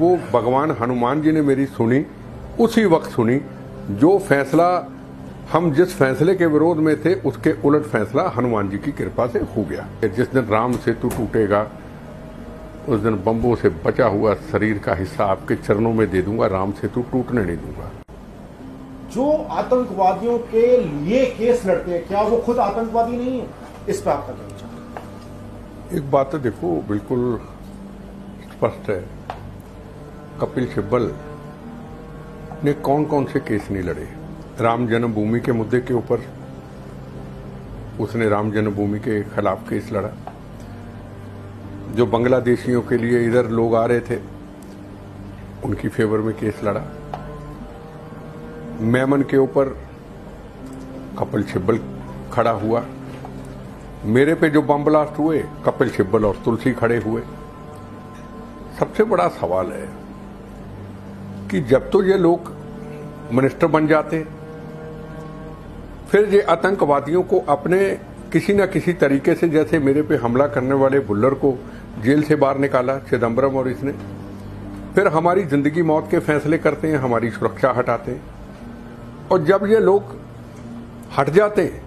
वो भगवान हनुमान जी ने मेरी सुनी उसी वक्त सुनी जो फैसला हम जिस फैसले के विरोध में थे उसके उलट फैसला हनुमान जी की कृपा से हो गया। जिस दिन राम सेतु टूटेगा उस दिन बम्बों से बचा हुआ शरीर का हिस्सा आपके चरणों में दे दूँगा राम सेतु टूटने नहीं दूँगा। जो आतंकवादियों के लिए केस लड़ते हैं क्या वो खुद आतंकवादी नहीं है? इस पर आपका क्या विचार एक बात तो देखो बिल्कुल स्पष्ट है। कपिल सिब्बल ने कौन कौन से केस नहीं लड़े? राम जन्मभूमि के मुद्दे के ऊपर उसने राम जन्मभूमि के खिलाफ केस लड़ा। जो बांग्लादेशियों के लिए इधर लोग आ रहे थे, उनकी फेवर में केस लड़ा। मेमन के ऊपर कपिल सिब्बल खड़ा हुआ। मेरे पे जो बम ब्लास्ट हुए, कपिल सिब्बल और तुलसी खड़े हुए। सबसे बड़ा सवाल है कि जब तो ये लोग मिनिस्टर बन जाते, फिर ये आतंकवादियों को अपने किसी न किसी तरीके से जैसे मेरे पे हमला करने वाले बुल्लर को जेल से बाहर निकाला चिदम्बरम और इसने, फिर हमारी ज़िंदगी मौत के फैसले करते हैं, हमारी सुरक्षा हटाते हैं। और जब ये लोग हट जाते हैं,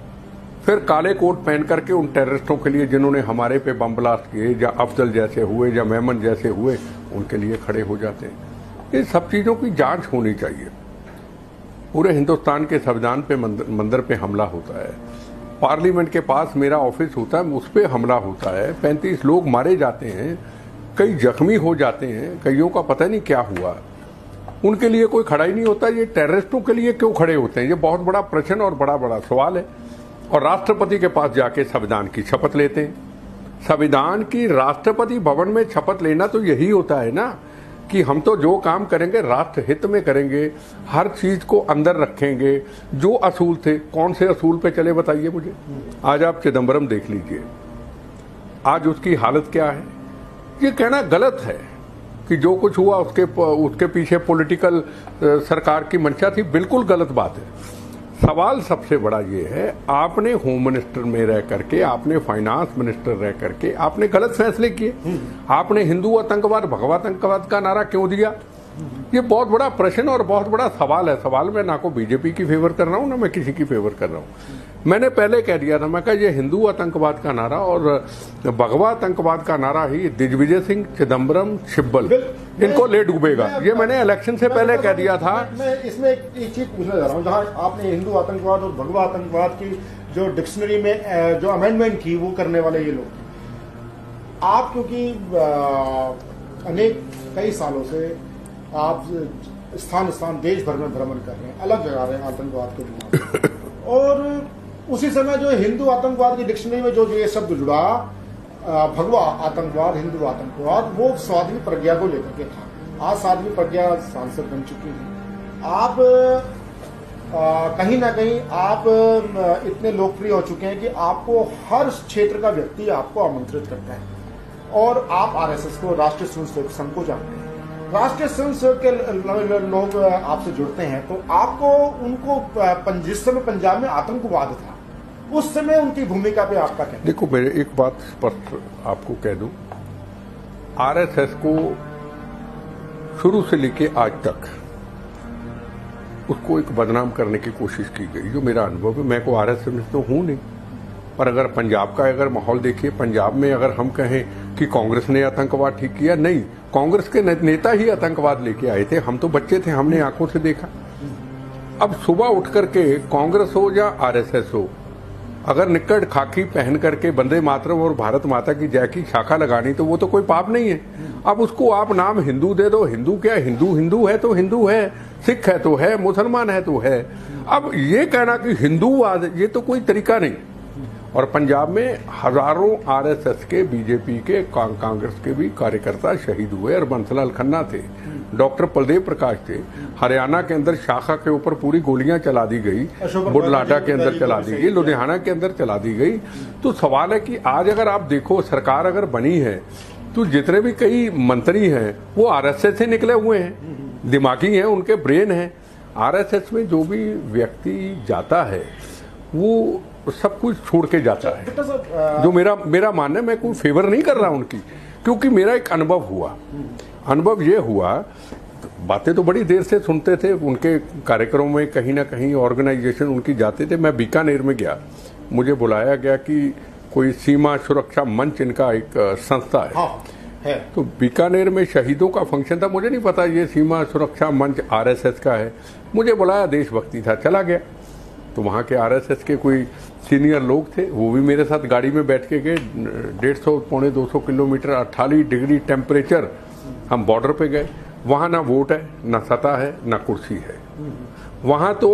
फिर काले कोट पहन करके उन टेररिस्टों के लिए जिन्होंने हमारे पे बम ब्लास्ट किए, या अफजल जैसे हुए, या मेमन जैसे हुए, उनके लिए खड़े हो जाते हैं। इन सब चीज़ों की जाँच होनी चाहिए। पूरे हिंदुस्तान के संविधान पे मंदिर, मंदिर पे हमला होता है। पार्लियामेंट के पास मेरा ऑफ़िस होता है उस पर हमला होता है। पैंतीस लोग मारे जाते हैं कई जख्मी हो जाते हैं कईयों का पता नहीं क्या हुआ। उनके लिए कोई खड़ा ही नहीं होता ये टेररिस्टों के लिए क्यों खड़े होते हैं? ये बहुत बड़ा प्रश्न और बड़ा बड़ा सवाल है। और राष्ट्रपति के पास जाके संविधान की शपथ लेते हैं। संविधान की राष्ट्रपति भवन में शपथ लेना तो यही होता है ना? कि हम तो जो काम करेंगे, राष्ट्र हित में करेंगे, हर चीज़ को अंदर रखेंगे। जो असूल थे, कौन से असूल पे चले बताइए मुझे? आज आप चिदम्बरम देख लीजिए। आज उसकी हालत क्या है? ये कहना गलत है कि जो कुछ हुआ उसके उसके पीछे पॉलिटिकल सरकार की मंशा थी। बिल्कुल गलत बात है। सवाल सबसे बड़ा ये है, आपने होम मिनिस्टर में रह करके, आपने फाइनेंस मिनिस्टर रह करके, आपने गलत फैसले किए। आपने हिंदू आतंकवाद, भगवा आतंकवाद का नारा क्यों दिया? ये बहुत बड़ा प्रश्न और बहुत बड़ा सवाल है। सवाल में ना को बीजेपी की फेवर कर रहा हूँ, ना मैं किसी की फेवर कर रहा हूँ। मैंने पहले कह दिया था मैं कहा ये हिंदू आतंकवाद का नारा और भगवा आतंकवाद का नारा ही दिग्विजय सिंह चिदम्बरम छिब्बल इनको ले डूबेगा। ये मैंने इलेक्शन से पहले कह दिया था। मैं इसमें एक चीज़ पूछना चाह रहा हूँ जहाँ आपने हिंदू आतंकवाद और भगवा आतंकवाद की जो डिक्शनरी में जो अमेंडमेंट की वो करने वाले ये लोग आप क्योंकि अनेक कई सालों से आप स्थान स्थान देश भर में भ्रमण कर रहे हैं अलग जगह रहे हैं आतंकवाद के और उसी समय जो हिंदू आतंकवाद की डिक्शनरी में जो ये शब्द जुड़ा भगवा आतंकवाद हिंदू आतंकवाद वो स्वाधीन प्रज्ञा को लेकर के था। आज साध्वी प्रज्ञा सांसद बन चुकी है। आप आ, कहीं ना कहीं आप इतने लोकप्रिय हो चुके हैं कि आपको हर क्षेत्र का व्यक्ति आपको आमंत्रित करता है। और आप आरएसएस को राष्ट्रीय स्वयंसेवक संघ को जानते हैं। राष्ट्रीय स्वयंसेवक के लोग आपसे जुड़ते हैं तो आपको उनको जिस समय पंजाब में आतंकवाद था। उस समय उनकी भूमिका पे आपका कहना देखो मेरे एक बात स्पष्ट आपको कह दूँ। आरएसएस को शुरू से लेके आज तक उसको एक बदनाम करने की कोशिश की गई, जो मेरा अनुभव है। मैं को आरएसएस में तो हूँ नहीं। पर अगर पंजाब का अगर माहौल देखिए, पंजाब में अगर हम कहें कि कांग्रेस ने आतंकवाद ठीक किया, नहीं, कांग्रेस के नेता ही आतंकवाद लेके आए थे। हम तो बच्चे थे, हमने आँखों से देखा। अब सुबह उठ करके कांग्रेस हो या आरएसएस हो अगर निकट खाकी पहन करके बंदे मातरम और भारत माता की जय की शाखा लगानी तो वो तो कोई पाप नहीं है। अब उसको आप नाम हिंदू दे दो, हिंदू क्या हिंदू हिंदू है तो हिंदू है, सिख है तो है, मुसलमान है तो है। अब ये कहना कि हिंदूवाद ये तो कोई तरीका नहीं। और पंजाब में हज़ारों आरएसएस के बीजेपी के कांग्रेस के भी कार्यकर्ता शहीद हुए और बंसलाल खन्ना थे डॉक्टर बलदेव प्रकाश थे। हरियाणा के अंदर शाखा के ऊपर पूरी गोलियाँ चला दी गई बुडलाडा के अंदर चला दी गई लुधियाना के अंदर चला दी गई। तो सवाल है कि आज अगर आप देखो सरकार अगर बनी है तो जितने भी कई मंत्री हैं वो आरएसएस से निकले हुए हैं। दिमागी हैं उनके ब्रेन हैं। आरएसएस में जो भी व्यक्ति जाता है वो सब कुछ छोड़ के जाता है। जो मेरा मेरा मानना है मैं कोई फेवर नहीं कर रहा उनकी क्योंकि मेरा एक अनुभव हुआ। अनुभव ये हुआ बातें तो बड़ी देर से सुनते थे उनके कार्यक्रमों में कहीं ना कहीं ऑर्गेनाइजेशन उनकी जाते थे। मैं बीकानेर में गया। मुझे बुलाया गया कि कोई सीमा सुरक्षा मंच इनका एक संस्था है। हाँ है। तो बीकानेर में शहीदों का फ़ंक्शन था। मुझे नहीं पता ये सीमा सुरक्षा मंच आरएसएस का है। मुझे बुलाया देशभक्ति था चला गया। तो वहाँ के आरएसएस के कोई सीनियर लोग थे, वो भी मेरे साथ गाड़ी में बैठ के गए, डेढ़ सौ, पौने दो सौ किलोमीटर अट्ठालीस डिग्री टेम्परेचर हम बॉर्डर पे गए। वहाँ ना वोट है, ना सत्ता है, ना कुर्सी है। वहाँ तो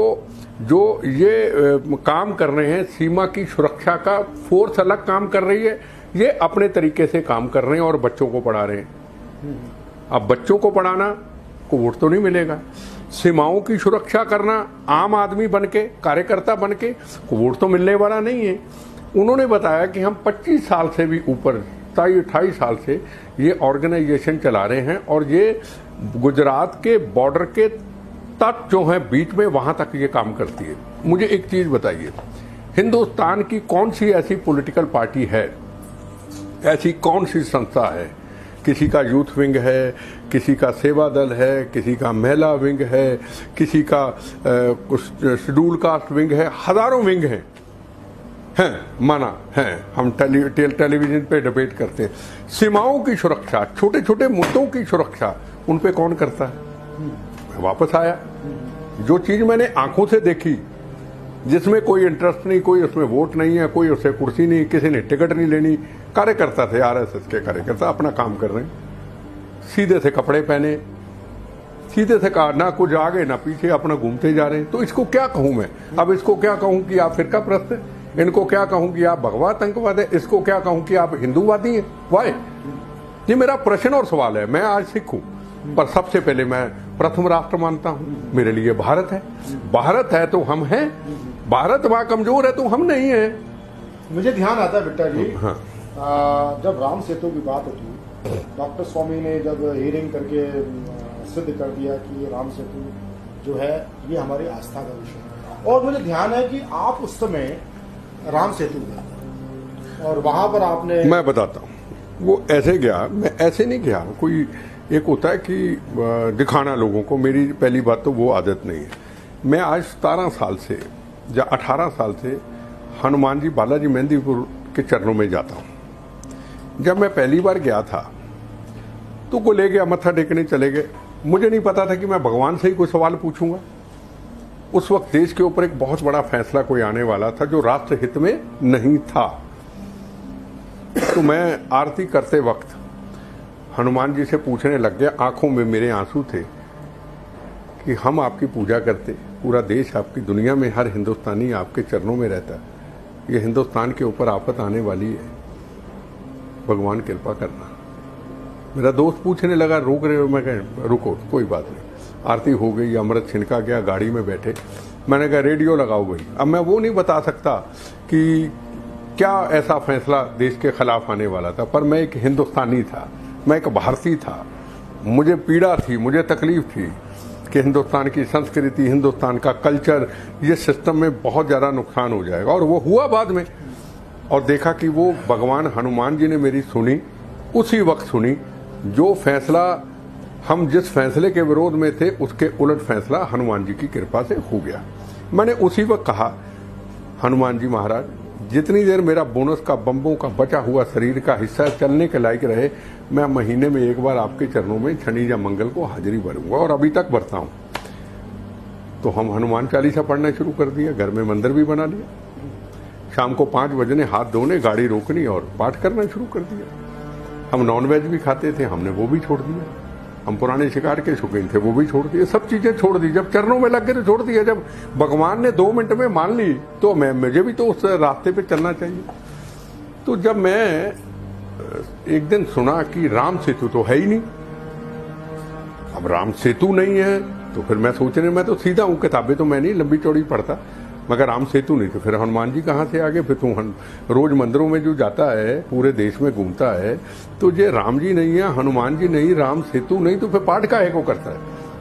जो ये काम कर रहे हैं, सीमा की सुरक्षा का फोर्स अलग काम कर रही है, ये अपने तरीके से काम कर रहे हैं और बच्चों को पढ़ा रहे हैं। अब बच्चों को पढ़ाना, को वोट तो नहीं मिलेगा। सीमाओं की सुरक्षा करना, आम आदमी बन के कार्यकर्ता बन के वोट तो मिलने वाला नहीं है। उन्होंने बताया कि हम 25 साल से भी ऊपर अट्ठाईस साल से ये ऑर्गेनाइजेशन चला रहे हैं और ये गुजरात के बॉर्डर के तट जो है, बीच में वहाँ तक ये काम करती है। मुझे एक चीज़ बताइए, हिंदुस्तान की कौन सी ऐसी पॉलिटिकल पार्टी है, ऐसी कौन सी संस्था है किसी का यूथ विंग है किसी का सेवा दल है किसी का महिला विंग है किसी का शेड्यूल कास्ट विंग है हज़ारों विंग हैं। हैं माना हैं हम टेली, टेल, टेलीविज़न पे डिबेट करते हैं। सीमाओं की सुरक्षा छोटे छोटे मुद्दों की सुरक्षा उन पे कौन करता है? वापस आया। जो चीज़ मैंने आँखों से देखी जिसमें कोई इंटरेस्ट नहीं, कोई उसमें वोट नहीं है, कोई उससे कुर्सी नहीं, किसी ने टिकट नहीं लेनी। कार्यकर्ता थे आरएसएस के कार्यकर्ता, अपना काम कर रहे हैं। सीधे से कपड़े पहने, सीधे से कहा ना कुछ आगे, ना पीछे, अपना घूमते जा रहे हैं। तो इसको क्या कहूँ मैं? अब इसको क्या कहूँ कि आप फिरका प्रस्त हैं? इनको क्या कहूँ कि आप भगवा आतंकवाद है? इसको क्या कहूँ कि आप हिंदूवादी हैं? वाई ये मेरा प्रश्न और सवाल है। मैं आज सिख हूँ। पर सबसे पहले मैं प्रथम राष्ट्र मानता हूँ। मेरे लिए भारत है। भारत है तो हम हैं। भारत वहाँ कमज़ोर है तो हम नहीं है। मुझे ध्यान आता है बिट्टा जी। हाँ। आ, जब राम सेतु की बात होती डॉक्टर स्वामी ने जब हियरिंग करके सिद्ध कर दिया कि राम सेतु जो है ये हमारी आस्था का विषय है। और मुझे ध्यान है कि आप उस समय राम सेतु गए। और वहाँ पर आपने मैं बताता हूँ। वो ऐसे गया मैं ऐसे नहीं गया। कोई एक होता है कि दिखाना लोगों को मेरी पहली बात तो वो आदत नहीं है। मैं आज सतारह साल से या अठारह साल से हनुमान जी बालाजी मेहंदीपुर के चरणों में जाता हूँ। जब मैं पहली बार गया था तो को ले गया, मत्था टेकने चले गए। मुझे नहीं पता था कि मैं भगवान से ही कोई सवाल पूछूँगा। उस वक्त देश के ऊपर एक बहुत बड़ा फैसला कोई आने वाला था जो राष्ट्र हित में नहीं था। तो मैं आरती करते वक्त हनुमान जी से पूछने लग गया। आँखों में मेरे आँसू थे कि हम आपकी पूजा करते। पूरा देश आपकी दुनिया में, हर हिंदुस्तानी आपके चरणों में रहता है। ये हिंदुस्तान के ऊपर आफत आने वाली है। भगवान कृपा करना। मेरा दोस्त पूछने लगा, रोक रहे हो? मैं कह, रुको, कोई बात नहीं। आरती हो गई, अमृत छिनका गया, गाड़ी में बैठे। मैंने कहा, रेडियो लगाओ भाई। अब मैं वो नहीं बता सकता कि क्या ऐसा फैसला देश के खिलाफ आने वाला था, पर मैं एक हिंदुस्तानी था। मैं एक भारतीय था। मुझे पीड़ा थी, मुझे तकलीफ़ थी। कि हिंदुस्तान की संस्कृति, हिंदुस्तान का कल्चर, ये सिस्टम में बहुत ज़्यादा नुकसान हो जाएगा। और वो हुआ बाद में। और देखा कि वो भगवान हनुमान जी ने मेरी सुनी, उसी वक्त सुनी, जो फैसला हम जिस फैसले के विरोध में थे, उसके उलट फैसला हनुमान जी की कृपा से हो गया। मैंने उसी वक्त कहा, हनुमान जी महाराज, जितनी देर मेरा बोनस का बम्बों का बचा हुआ शरीर का हिस्सा चलने के लायक रहे मैं महीने में एक बार आपके चरणों में शनि या मंगल को हाजिरी भरूँगा और अभी तक भरता हूँ। तो हम हनुमान चालीसा पढ़ना शुरू कर दिया, घर में मंदिर भी बना लिया। शाम को पाँच बजने हाथ धोने, गाड़ी रोकनी और पाठ करना शुरू कर दिया। हम नॉनवेज भी खाते थे, हमने वो भी छोड़ दिया। हम पुराने शिकार के शौकीन थे, वो भी छोड़ दिए। सब चीज़ें छोड़ दी। जब चरणों में लग गए तो छोड़ दिया। जब भगवान ने दो मिनट में मान ली तो मैं, मुझे भी तो उस रास्ते पे चलना चाहिए। तो जब मैं एक दिन सुना कि राम सेतु तो है ही नहीं। अब राम सेतु नहीं है तो फिर मैं सोचने मैं तो सीधा हूँ, किताबें तो मैं नहीं, लंबी चौड़ी पढ़ता। मगर राम सेतु नहीं तो फिर हनुमान जी कहाँ से आगे? फिर तू रोज मंदिरों में जो जाता है, पूरे देश में घूमता है तो ये राम जी नहीं है, हनुमान जी नहीं, राम सेतु नहीं तो फिर पाठ का है को करता है?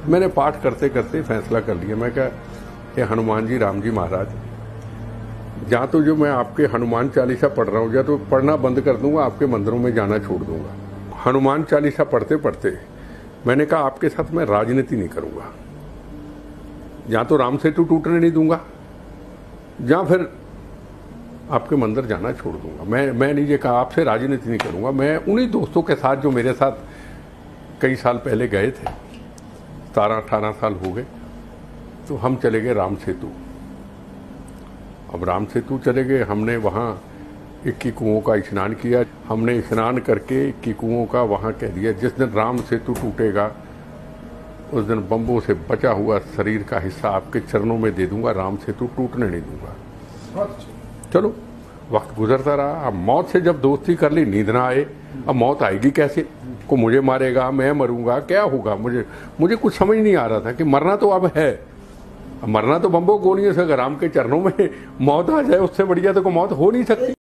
मैंने पाठ करते करते फैसला कर लिया। मैं क्या हनुमान जी, राम जी महाराज जहाँ तो जो मैं आपके हनुमान चालीसा पढ़ रहा हूँ, या तो पढ़ना बंद कर दूँगा, आपके मंदिरों में जाना छोड़ दूँगा। हनुमान चालीसा पढ़ते पढ़ते मैंने कहा, आपके साथ मैं राजनीति नहीं करूँगा। या तो राम सेतु टूटने नहीं दूँगा, या फिर आपके मंदिर जाना छोड़ दूँगा। मैं मैं नहीं, ये कहा, आपसे राजनीति नहीं करूँगा। मैं उन्हीं दोस्तों के साथ जो मेरे साथ कई साल पहले गए थे, सतारह, अठारह साल हो गए तो हम चले गए राम सेतु। अब राम सेतु चले गए। हमने वहाँ इक्की कुओं का स्नान किया। हमने स्नान करके इक्की कुओं का वहाँ कह दिया, जिस दिन राम सेतु टूटेगा, उस दिन बम्बों से बचा हुआ शरीर का हिस्सा आपके चरणों में दे दूँगा, राम सेतु टूटने नहीं दूँगा। चलो, वक्त गुजरता रहा। अब मौत से जब दोस्ती कर ली, नींद ना आए। अब मौत आएगी कैसे? को मुझे मारेगा, मैं मरूँगा, क्या होगा? मुझे मुझे कुछ समझ नहीं आ रहा था कि मरना तो अब है। मरना तो बम्बो गोलियों से अगर राम के चरणों में मौत आ जाए, उससे बढ़िया तो कोई मौत हो नहीं सकती।